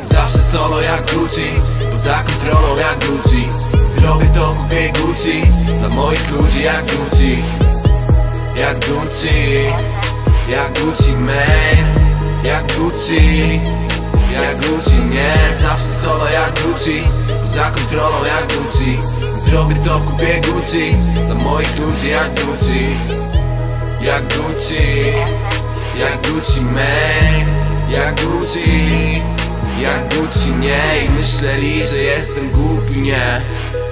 Zawsze solo jak Gucci, poza kontrolą jak Gucci. Zrobię to, kupię Gucci, dla moich ludzi jak Gucci. Jak Gucci, jak Gucci man Jak Gucci, jak Gucci nie. Zawsze solo jak Gucci, poza kontrolą jak Gucci. Zrobię to, kupię Gucci, dla moich ludzi jak Gucci. Jak Gucci, jak Gucci man Jak Gucci jak Gucci nie I myśleli, że jestem głupi, nie.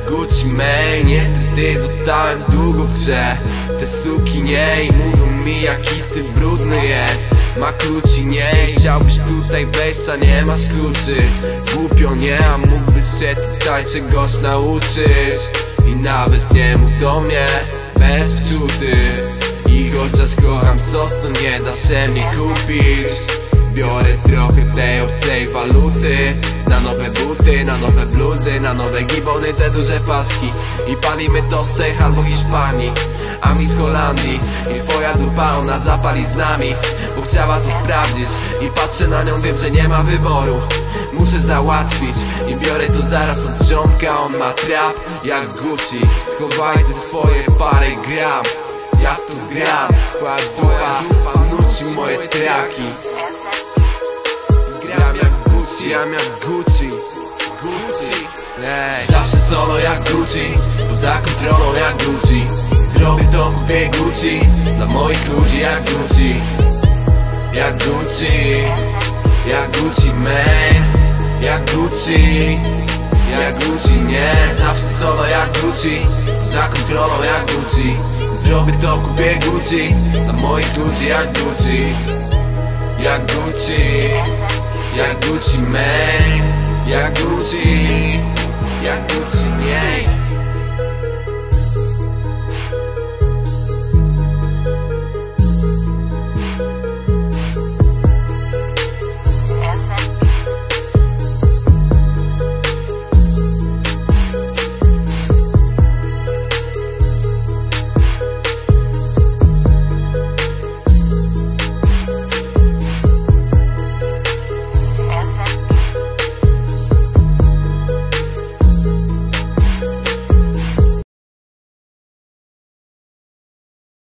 Gucci Mane, niestety zostałem długo w grze. Te suki nie i mówią mi jaki styl brudny jest. Ma kluci nie i chciałbyś tutaj wejść, a nie masz kluczy. Głupio nie, a mógłbyś się tutaj czegoś nauczyć. I nawet nie mów do mnie bez wczuty. I chociaż kocham sos, to nie da się mnie kupić nowe buty, na nowe bluzy Na nowe gibony, te duże paski. I palimy to z Czech albo Hiszpanii A mi z Holandii. I twoja dupa, ona zapali z nami Bo chciała to sprawdzić. I patrzę na nią, wiem, że nie ma wyboru. Muszę załatwić I biorę to zaraz od ziomka. On ma trap jak Gucci. Schowaj te swoje parę gram. Ja tu gram. Twoja dupa nuci moje traki Gucci, gram jak Gucci. Gucci. Ej. Zawsze solo jak Gucci. Poza kontrolą jak Gucci. Zrobię to, kupię Gucci. Dla moich ludzi jak Gucci. Jak Gucci. Jak Gucci man. Jak Gucci. Jak Gucci nie. Zawsze solo jak Gucci. Poza kontrolą jak Gucci. Zrobię to, kupię Gucci. Dla moich ludzi jak Gucci. Jak Gucci Jak Gucci man. Jak Gucci. Jak Gucci nie